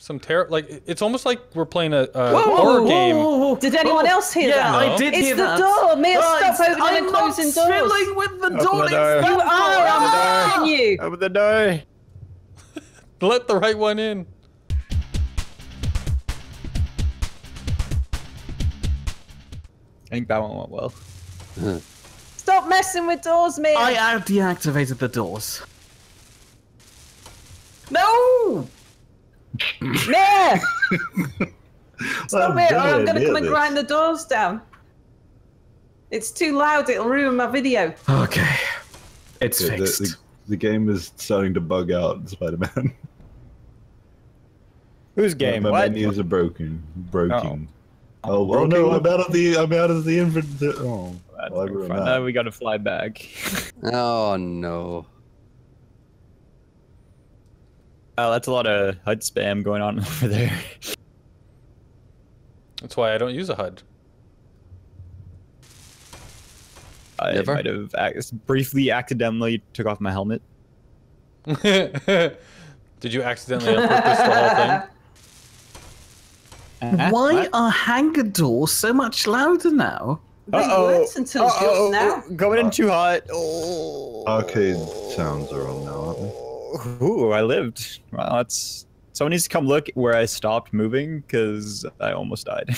some terror. Like it's almost like we're playing a, a Whoa, horror whoa, game. whoa, whoa, whoa. Did anyone else hear yeah, that? I No. did It's hear the that. door. Mia, Oh, stop it's- opening and I'm closing not doors. fiddling with the Open door. the door. You are. door. I'm warning you. Open the door. Let the right one in. I think that one went well. Stop messing with doors, Mia. I have deactivated the doors. No! Mia! Stop I'm it, or I'm going to near come and grind the doors down. It's too loud. It'll ruin my video. Okay. It's Yeah, the, fixed. the, the game is starting to bug out, Spider-Man. Whose game? My What? menus are broken. Broken. Oh. Oh, well, no, I'm out of the. I'm out of the infant. Oh, well, no ruined fun. that. Now we gotta fly back. Oh no. Oh, that's a lot of HUD spam going on over there. That's why I don't use a HUD. I Never? might have ac- briefly accidentally took off my helmet. Did you accidentally on purpose the whole thing? Uh-huh. Why What? are hangar doors so much louder now? They Uh-oh. weren't until Uh-oh. now. Going in too hot. Oh. Arcade sounds are on now, aren't they? Ooh, I lived. Well, that's. Someone needs to come look where I stopped moving because I almost died.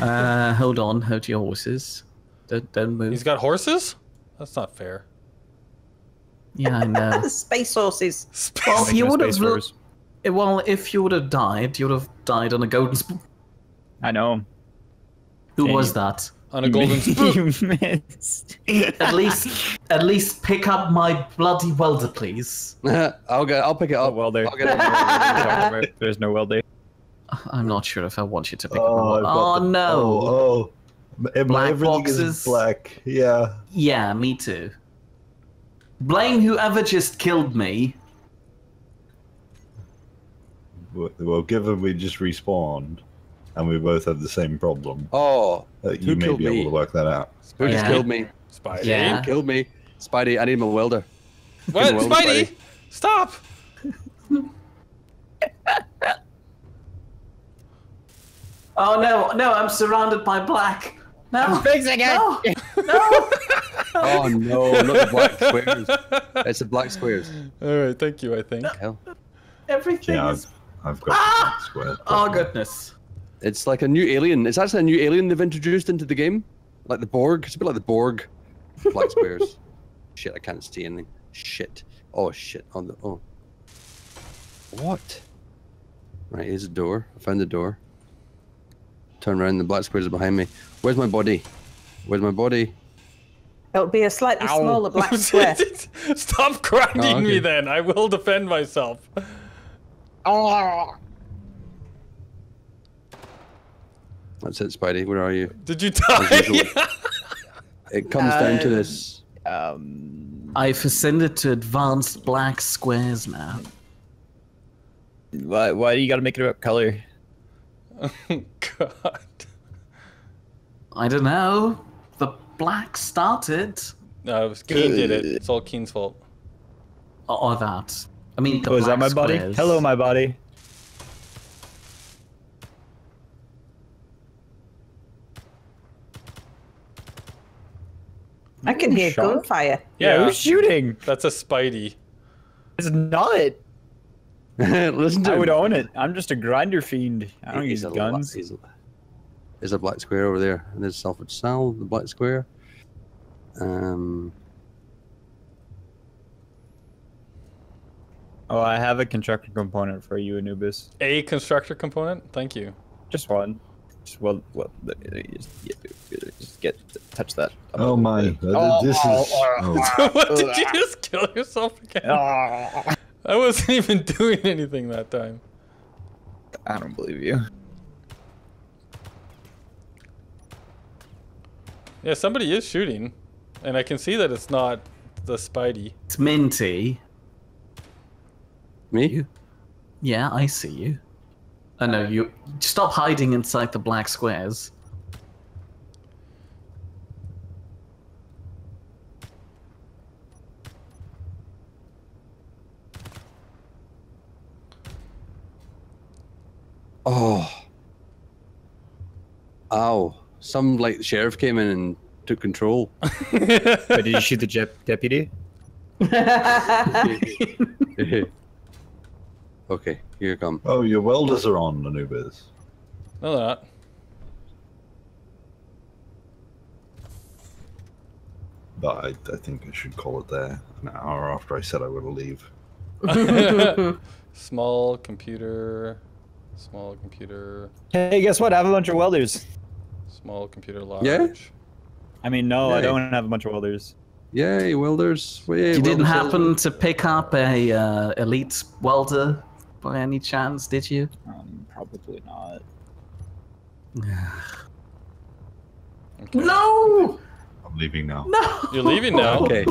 Uh, hold on. Hold your horses. Don't, don't move. He's got horses? That's not fair. Yeah, I know. Space horses. well, you would have. Well, if you would have died, you would have died on a golden spoon. I know. Who Yeah, was that? on a golden spoon. you missed. At least, at least pick up my bloody welder, please. I'll get. I'll pick it up. well, there. I'll get it. There's There's no welder. I'm not sure if I want you to pick Oh, up my got Oh the- no. Oh, oh. My- Black everything boxes. is black. Yeah. Yeah, me too. Blame whoever just killed me. Well, Well, given we just respawned, and we both had the same problem, Oh, uh, you Who may killed be able to work that out. who just Yeah. killed me? Spidey. Yeah. Killed me. Spidey, I need my welder. What? Well, Spidey? Spidey. Stop! Oh no, no, I'm surrounded by black. No, Fixing no, no. Oh no, not the black squares. It's the black squares. Alright, thank you, I think. Hell. Everything Yeah, is. I've, I've got Ah! the black square. Oh goodness. It's like a new alien. It's actually a new alien they've introduced into the game. Like the Borg. It's a bit like the Borg. Black squares. Shit, I can't see anything. Shit. Oh shit. On the oh. What? Right, here's the door. I found the door. Turn around, the black squares are behind me. Where's my body? Where's my body? It'll be a slightly Ow. smaller black square. Stop grinding Oh, me then. I will defend myself. Oh. That's it, Spidey. Where are you? Did you die? It comes down to this. Um. I've ascended to advanced black squares now. Why? Why do you gotta make it about color? God. I don't know. The black started. No, it was Keen did it. It's all Keen's fault. Or, or that. I mean, the Oh, is that my black body? squares. Hello, my body. I can hear Shot? gunfire. Yeah, Yeah. who's shooting? That's a Spidey. It's not. Listen to I would own it. I'm just a grinder fiend. I don't He's use guns. Lo- a, there's a black square over there, and there's Salford Sal, the black square. Um, Oh, I have a constructor component for you, Anubis. A constructor component? Thank you. Just one. Just well, well, just, just get touch that. Oh my! uh, Oh, this is. oh, Oh. what did you just kill yourself again? Ah. I wasn't even doing anything that time. I don't believe you. Yeah, somebody is shooting, and I can see that it's not the Spidey. It's Minty. me? Yeah, I see you. I know you. Stop hiding inside the black squares. Oh. Ow. Some like sheriff came in and took control. But did you shoot the jep- deputy? okay, here you come. Oh, your welders are on, Anubis. No, they're not. But I, I think I should call it there. An hour after I said I would leave. Small computer. Small computer. Hey, guess what? I have a bunch of welders. Small computer large. Yeah? I mean, no, I don't have a bunch of welders. Yay, welders. Yay, You didn't happen salesman. to pick up a uh, elite welder by any chance, did you? Um, probably not. Okay. No! I'm leaving now. No! You're leaving now. Okay.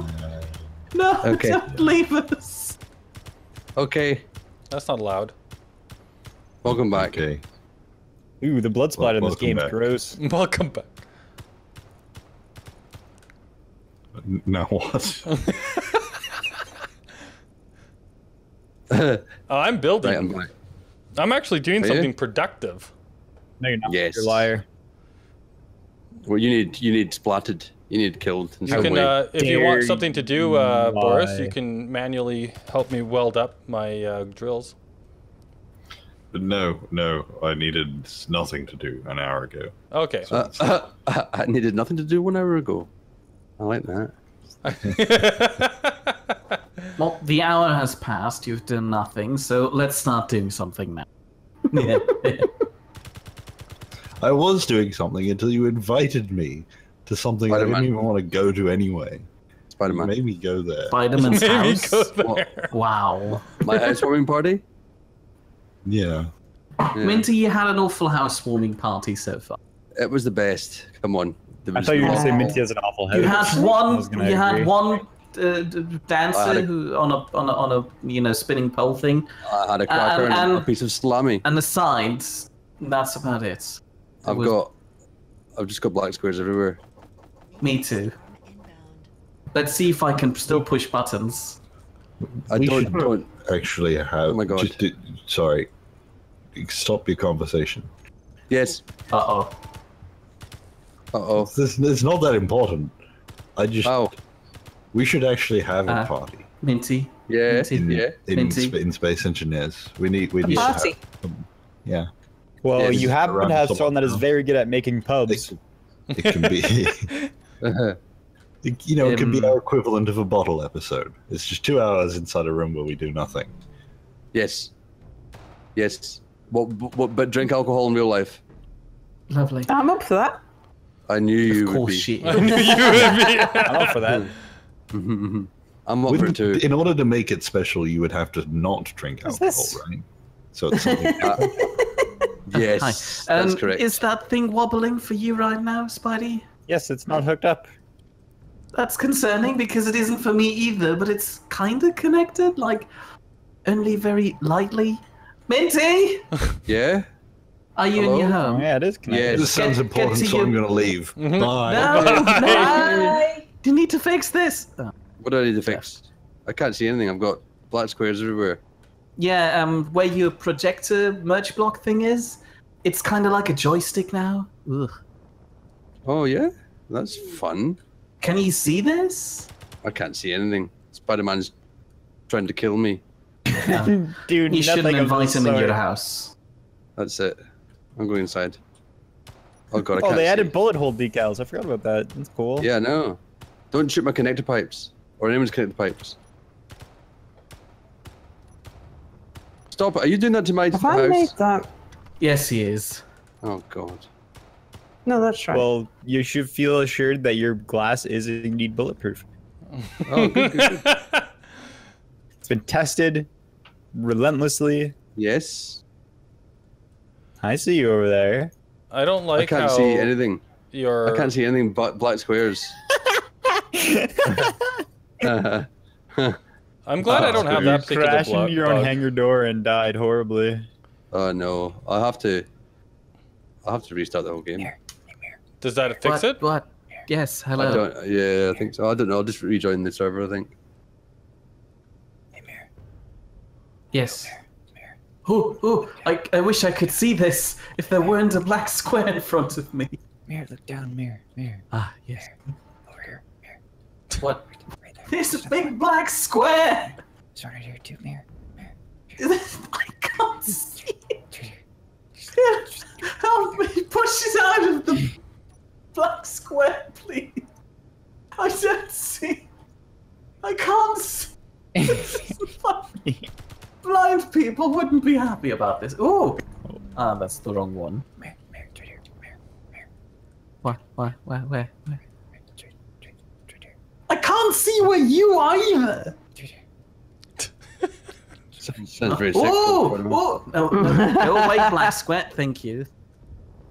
No, Okay. don't leave us. Okay, That's not allowed. welcome back. Okay. Ooh, the blood splat in this game is gross. Welcome back. Now what? Oh, I'm building. right, I'm back. I'm actually doing Are you? something productive. No, you're not. Yes. You're a liar. Well, you need you need splatted. You need killed in You some can, way. uh, if you want something to do, uh, Boris, you can manually help me weld up my uh, drills. no, no. I needed nothing to do an hour ago. Okay. Uh, I needed nothing to do one hour ago. I like that. Well, the hour has passed, you've done nothing, so let's start doing something now. Yeah. I was doing something until you invited me to something I Spider-Man. didn't even want to go to anyway. Spider Man. made me go there. Spider-Man's Maybe house. go there. Wow. My housewarming party. Yeah. Yeah. Minty, you had an awful housewarming party so far. It was the best. Come on. I thought you were gonna say Oh. Minty has an awful head. You had one. You had agree. one uh, dancer a- who on a on a on a you know spinning pole thing, I had a cracker and, and- a piece of salami. and the sides. That's about it. It I've was- got. I've just got black squares everywhere. Me too. Let's see if I can still push buttons. I We don't. should- don't Actually, have. Oh my God. Just, do- sorry. Stop your conversation. yes. Uh oh. Uh oh. This it's not that important. I just Oh. We should actually have a Uh, party Minty. Yeah. Minty. in Yeah. in, Minty. sp- in Space Engineers. We need we A need to have party. some- yeah. Well, Yes. you happen to have someone someone that is very good at making pubs. It, it can be. it- you know, it can be Um, our equivalent of a bottle episode. It's just two hours inside a room where we do nothing. yes. Yes. What, what? But drink alcohol in real life. Lovely. I'm up for that. I knew you Of would course be. she I knew you would be. I'm up for that. I'm up for it Wouldn't- too. In order to make it special, you would have to not drink What's alcohol, this? right? So it's something. Yes, Hi. that's Um, correct. Is that thing wobbling for you right now, Spidey? Yes, it's not hooked up. That's concerning because it isn't for me either, but it's kind of connected, like only very lightly. Minty, Yeah. are you in your home? Yeah, it is connected. this sounds important, get to so I'm going to leave. Mhm. Bye. No, no, Bye. You need to fix this. Oh. What do I need to fix? I can't see anything. I've got black squares everywhere. Yeah, um, where your projector merge block thing is, it's kind of like a joystick now. Ugh. Oh yeah, that's fun. Can you see this? I can't see anything. Spider Man's trying to kill me. Dude, You shouldn't invite so him in your house. That's it. I'm going inside. Oh god, I Oh, can't they see. added bullet hole decals. I forgot about that. That's cool. Yeah, no. Don't shoot my connector pipes or anyone's connector pipes. Stop! it. Are you doing that to my Have I made house? that? Yes, he is. Oh god. No, that's right. Well, you should feel assured that your glass is indeed bulletproof. Oh, good, good, good. It's been tested relentlessly. Yes. I see you over there. I don't like I can't how see anything. your I can't see anything but black squares. Oh I'm glad I don't have that particular crashed blo- into your own bug. hangar door and died horribly. Oh uh, no, I have to. I have to restart the whole game. Does that fix what, it? What? Yes, I hello. don't. Yeah, I think so. I don't know. I'll just rejoin the server. I think. Yes. Oh, oh, I, I wish I could see this if there weren't a black square in front of me. Mirror, look down, mirror, mirror. Ah, yes. Mirror. What? Right there. There's a big black square! It's right here too, mirror. Mirror. I can't see it. Here. Help me push it out of the black square, please. I don't see. I can't see. Blind people wouldn't be happy about this. Oh, ah, that's the wrong one. Mirror, mirror, it's right here. Mirror, mirror. Where, where, where, where, where? It's right, it's right, it's right here. I can't see where you are either. It's. Sounds very sexual. Oh, by the way. oh, oh. no, no, go away, black square. Thank you.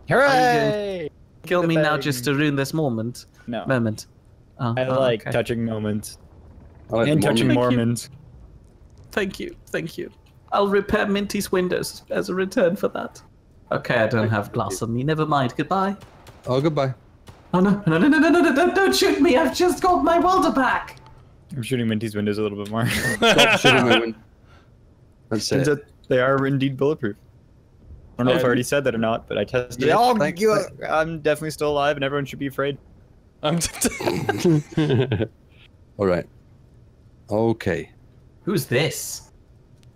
Hooray! Kill The me now just to ruin this moment. No. Moment. Oh, I oh, like ah, okay. touching moments like and the touching Mormon. Mormons. Thank you, thank you. I'll repair Minty's windows as a return for that. Okay, I don't have glass on me. Never mind. Goodbye. Oh, goodbye. Oh no, no, no, no, no, no, no, don't, don't shoot me. I've just got my welder back. I'm shooting Minty's windows a little bit more. Stop shooting my win. That's it. out they are indeed bulletproof. I don't know if I already said that or not, but I tested Yeah, it. Oh, thank- you, I'm definitely still alive, and everyone should be afraid. I'm All right. Okay. Who's this?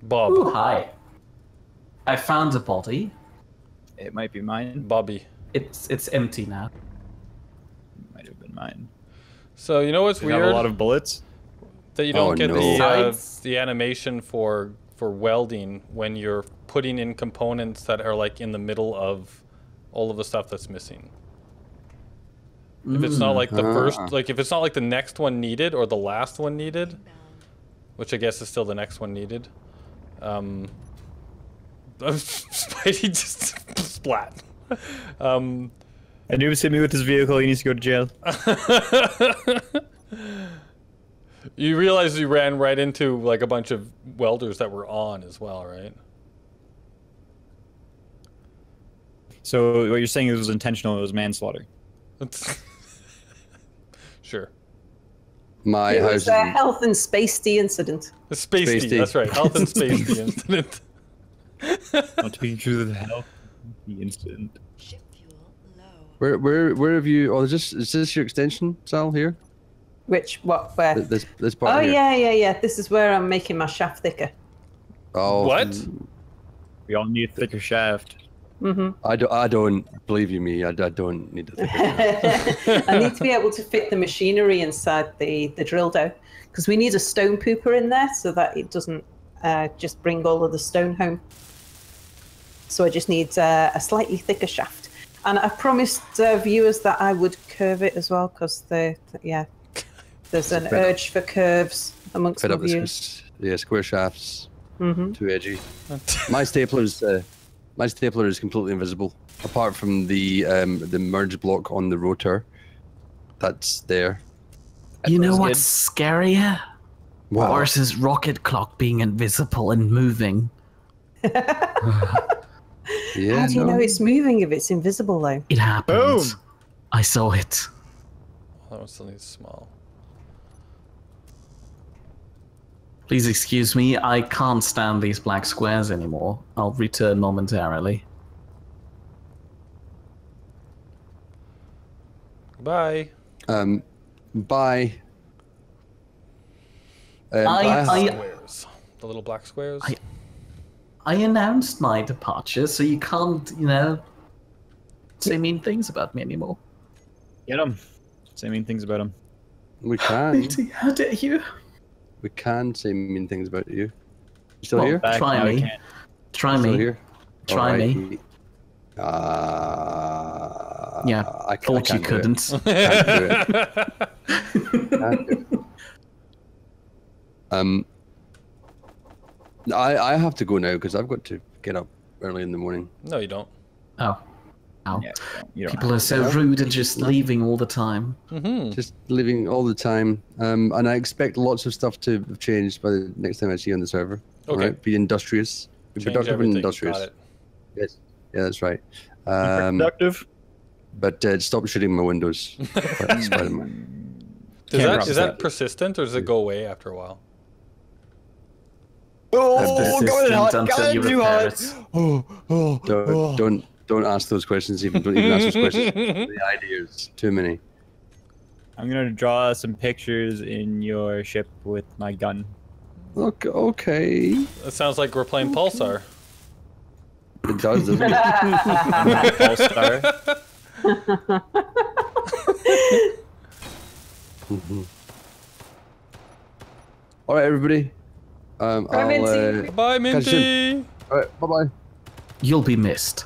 Bob. Ooh, hi. I found a body. It might be mine. Bobby. It's it's empty now. Might have mine. So you know what's Does it have weird? a lot of bullets. that you don't Oh, get no. the uh, the animation for for welding when you're putting in components that are like in the middle of all of the stuff that's missing. If it's not like the Ah. first, like if it's not like the next one needed or the last one needed, which I guess is still the next one needed. Um, Spidey just splat. Um, Anubis hit me with his vehicle. He needs to go to jail. you realize you ran right into like a bunch of welders that were on as well, right? So what you're saying is it was intentional. It was manslaughter. sure. My It house. was is a health and spacey incident. The space, Space D, D. that's right. Health and space D incident. Not to be true the hell. The incident. Ship fuel low. Where, where, where have you? Oh, is this is this your extension, Sal? Here, Which what where? This this part. Oh here. yeah, yeah, yeah. This is where I'm making my shaft thicker. Oh, What? We all need a thicker shaft. hmm I don't. I don't believe you, me. I, I don't need to. Think of I need to be able to fit the machinery inside the the drill dough because we need a stone pooper in there so that it doesn't uh, just bring all of the stone home. So I just need uh, a slightly thicker shaft, and I promised uh, viewers that I would curve it as well because the yeah, there's an Fed up. urge for curves amongst Fed my viewers. yeah, square shafts, hmm too edgy. My stapler's uh, my stapler is completely invisible, apart from the um, the merge block on the rotor. That's there. You know was what's scarier? Wow. Boris's rocket clock being invisible and moving. Yeah. How do you no. know it's moving if it's invisible though? It happened. Boom. I saw it. That one still needs small. Please excuse me, I can't stand these black squares anymore. I'll return momentarily. Bye. Um, bye. Um, I- I- I- Squares. The little black squares. I- I announced my departure, so you can't, you know, say mean things about me anymore. Get him. Say mean things about him. we can. How dare you? We can say mean things about you. You still Well, here? Back Try now, I me. can't. Try Still me. here? Try Alright, me. we- Uh, Yeah, I, ca- I Thought you can't do it. couldn't. Can't do it. Um, I I have to go now because I've got to get up early in the morning. no, you don't. Oh. Ow. Yeah, you don't- People are so rude and just leaving all the time. Mm-hmm. Just leaving all the time, um, and I expect lots of stuff to have changed by the next time I see you on the server. Okay. Alright? Be industrious. Be Change productive and industrious. Got it. Yes. Yeah, that's right. Um, productive. but uh, stop shooting my windows. Spider-Man. Is Can't that, promise is that that. persistent or does it go away after a while? Oh, persistent going hot, going too hot. Oh, oh, Don't, oh. don't don't ask those questions. Even don't even ask those questions. the ideas too many. I'm gonna draw some pictures in your ship with my gun. Look, okay. It sounds like we're playing Pulsar. It does, doesn't it? All star. Mhm. All right, everybody. Um, Bye, I'll, Minty. uh, Bye, Minty. all right, bye bye. You'll be missed.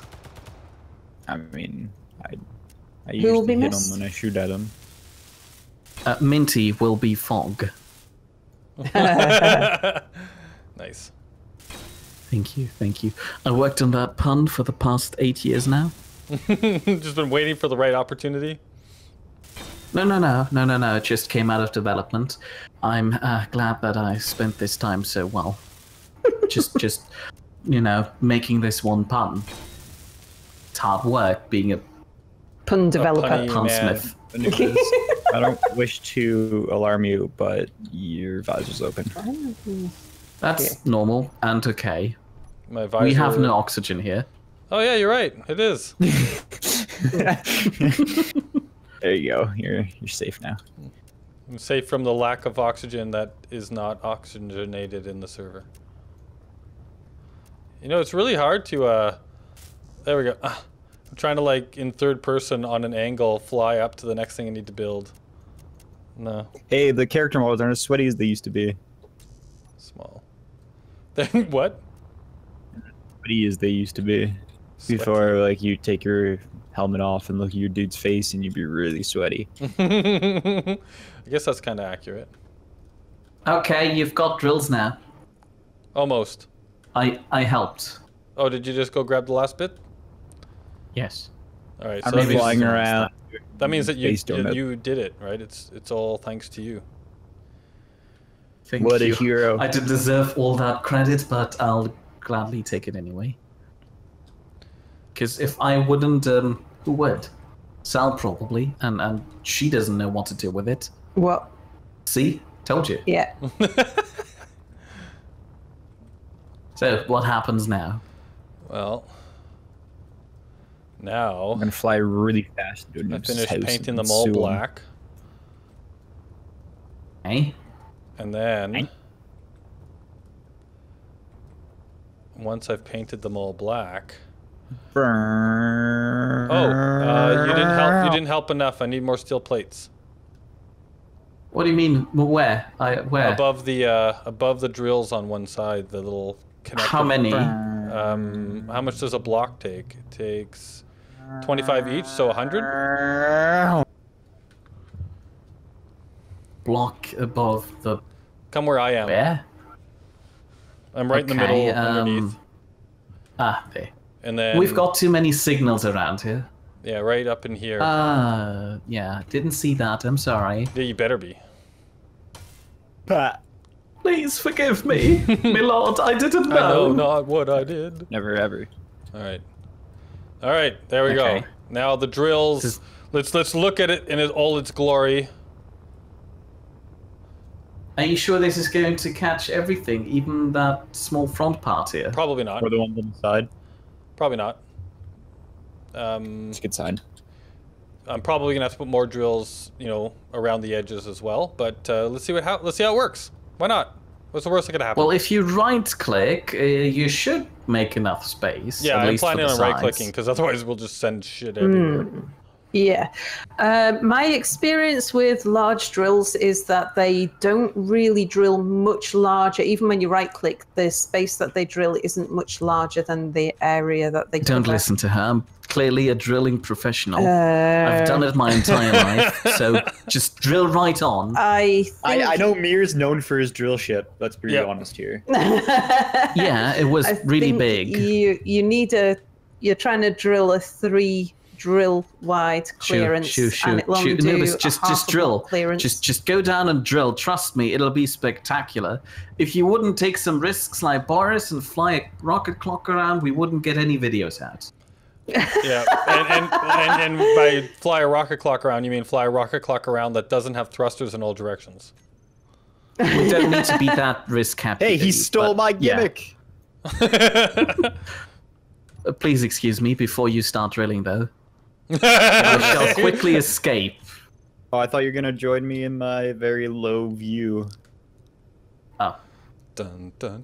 I mean, I, I Who will usually be hit him missed? when I shoot at him. Uh, Minty will be Fog. nice. Thank you, thank you. I worked on that pun for the past eight years now. Just been waiting for the right opportunity. No, no, no, no, no, no. It just came out of development. I'm uh, glad that I spent this time so well. just, just, you know, making this one pun. It's hard work being a Pun developer. punny- pun smith. I don't wish to alarm you, but your visor's open. That's normal and okay. My visor. We have no oxygen here. Oh yeah, you're right. It is. there you go. You're you're safe now. I'm safe from the lack of oxygen that is not oxygenated in the server. You know, it's really hard to, uh, there we go. Ah, I'm trying to like, in third person on an angle, fly up to the next thing I need to build. No, Hey, the character models aren't as sweaty as they used to be. small. Then what? Sweaty as they used to be. Before, like, you take your helmet off and look at your dude's face, and you'd be really sweaty. I guess that's kind of accurate. Okay, you've got drills now. Almost. I I helped. Oh, did you just go grab the last bit? Yes. All right. I'm So that means, flying around. that means that you, you you did it, right? It's it's all thanks to you. Thank What a hero. I didn't deserve all that credit, but I'll gladly take it anyway. Because if I wouldn't, um, who would? Sal probably, and and she doesn't know what to do with it. What? See, told you. Yeah. So what happens now? Well, now I'm gonna fly really fast. to I Noob's finished painting them all sue black, Eh? and then Right. once I've painted them all black. Oh, Oh, uh, you didn't help. You didn't help enough. I need more steel plates What do you mean? Where? I where? above the uh, above the drills on one side. The little connector. How many? Um, how much does a block take? It takes 25 each, so 100. Block above the Come where I am. where? I'm right in the Okay, middle, underneath, um, Ah, there. And then We've got too many signals around here. yeah, right up in here. Uh, yeah, didn't see that. I'm sorry. yeah, you better be. But Please forgive me, my lord. I didn't know. I know know. not what I did. Never ever. All right, all right, there we Okay. go. Now the drills. Is- Let's let's look at it in all its glory. Are you sure this is going to catch everything, even that small front part here? Probably not. Or the one on the side. Probably not. Um, It's a good sign. I'm probably gonna have to put more drills, you know, around the edges as well. But uh, let's see what how let's see how it works. Why not? What's the worst that could happen? Well, if you right-click, uh, you should make enough space. yeah, at I'm least planning on right clicking because otherwise we'll just send shit everywhere. Yeah. Uh, my experience with large drills is that they don't really drill much larger. Even when you right click, the space that they drill isn't much larger than the area that they Don't cover. listen to her. I'm clearly a drilling professional. Uh, I've done it my entire life, so just drill right on. I think... I, I know Mir's known for his drill ship. Let's be Yeah. honest here. Yeah, it was I really think big. You you need a you're trying to drill a three drill wide clearance, shoot, shoot, and it'll only shoot. do No, but a just- half just of drill. clearance. Just just go down and drill. Trust me, it'll be spectacular. If you wouldn't take some risks like Boris and fly a rocket clock around, we wouldn't get any videos out. Yeah, and, and, and, and by fly a rocket clock around, you mean fly a rocket clock around that doesn't have thrusters in all directions. We don't need to be that risk happy. Hey, he stole my gimmick. Uh, please excuse me before you start drilling, though. I shall quickly escape. Oh, I thought you were gonna join me in my very low view. Oh, dun, dun,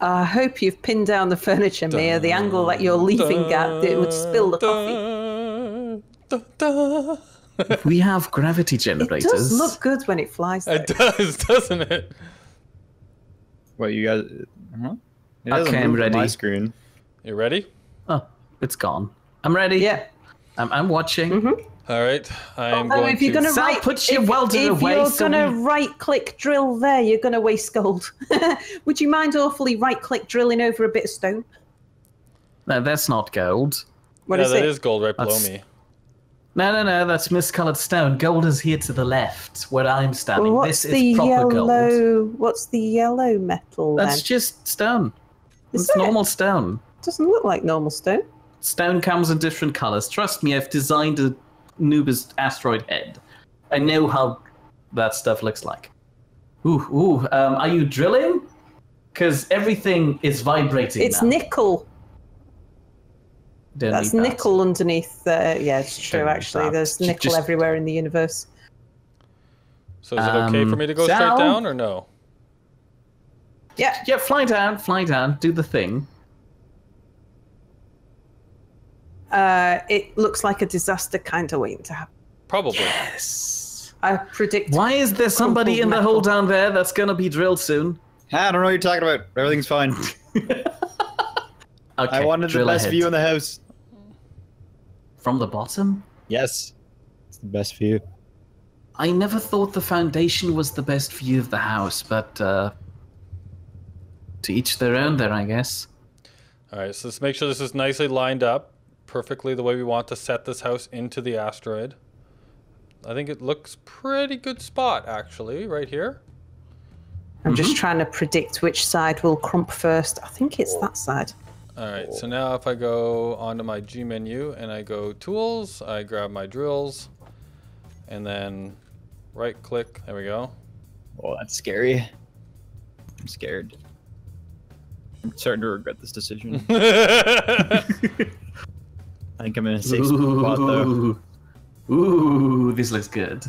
I hope you've pinned down the furniture, Mia. The angle that you're leaving at, it would spill the coffee. Dun, dun, dun. we have gravity It generators. does look good when it flies. Though. It does, doesn't it? What you guys? Huh? It Okay, I'm move on My ready. screen. You ready? Oh, it's gone. I'm ready. Yeah. I'm, I'm watching. Mm-hmm. All right. I am Oh, going if you're to. gonna Sal, right, put your if, welder if away you're so gonna we- right-click drill there, you're gonna waste gold. Would you mind awfully right-click drilling over a bit of stone? No, that's not gold. What yeah, is that it? is gold right below me. No, no, no, that's miscolored stone. Gold is here to the left, where I'm standing. What's this the is proper yellow? gold. What's the yellow metal That's then? just stone. Is it's it? normal stone. Doesn't look like normal stone. Stone comes in different colors. Trust me, I've designed a Nubis asteroid head. I know how that stuff looks like. Ooh, ooh. Um, are you drilling? Because everything is vibrating. It's now. nickel. Don't That's that. nickel underneath. Uh, yeah, it's true. Don't Actually, there's nickel just- everywhere in the universe. So is it okay for Um, me to go Sal? straight down or no? Yeah. Yeah, fly down, fly down, do the thing. Uh, it looks like a disaster kind of waiting to happen. Probably. Yes. I predict. Why is there somebody in the hole down there that's gonna be drilled soon? I don't know what you're talking about. Everything's fine. Okay, I wanted the best ahead. view in the house. From the bottom? Yes, it's the best view. I never thought the foundation was the best view of the house, but uh, to each their own there, I guess. All right. So let's make sure this is nicely lined up perfectly the way we want to set this house into the asteroid. I think it looks pretty good spot actually, right here. I'm Mm-hmm. just trying to predict which side will crump first. I think it's that side. All right, so now if I go onto my G menu and I go tools, I grab my drills and then right click, there we go. Oh, that's scary. I'm scared. I'm starting to regret this decision. I think I'm in a safe spot though. Ooh, Ooh, this looks good.